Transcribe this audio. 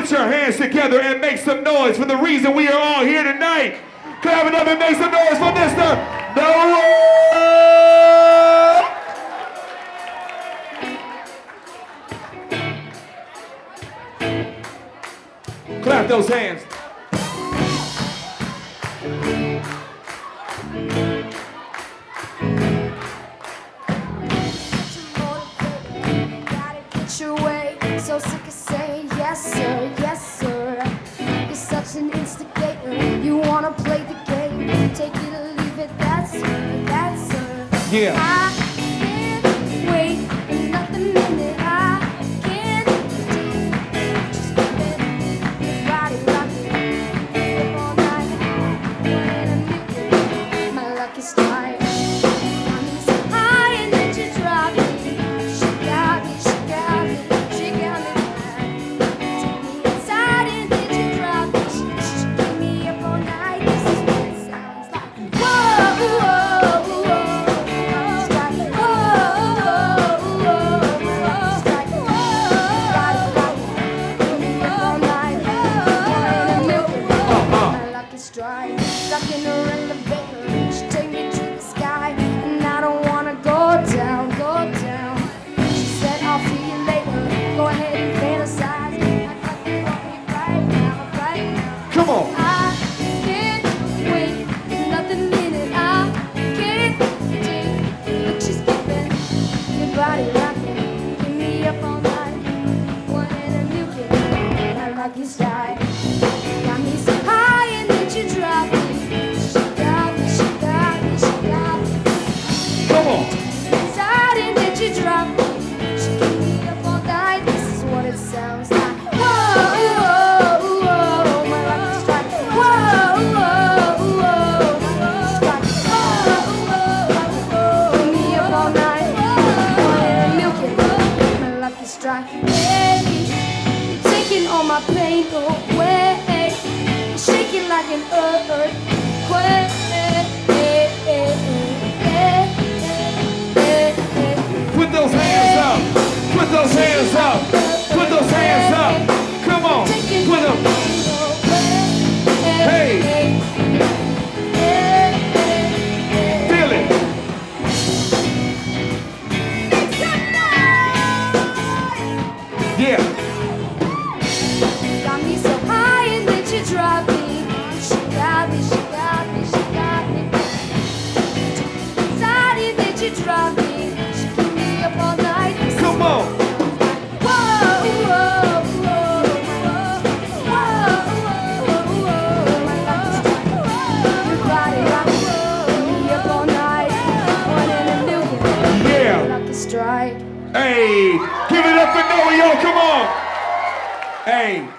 Put your hands together and make some noise for the reason we are all here tonight. Clap it up and make some noise for Mr. Noah! Clap those hands. Yes, sir, yes, sir. You're such an instigator. You wanna play the game. Take it or leave it, that's sir, that's sir. Yeah. I Stuck in her elevator, she take me to the sky, and I don't wanna go down, go down. She said I'll see you later. Go ahead and fantasize. I got you right now, right now. Come on. I can't wait another minute. I can't take what she's giving. Your body rocking, keep me up all night. One and a milking, I like your style. You're taking all my pain away. You're shaking like an earthquake. Put those hands up. Put those hands up. Hey. Give it up for Noah, yo. Come on. Hey.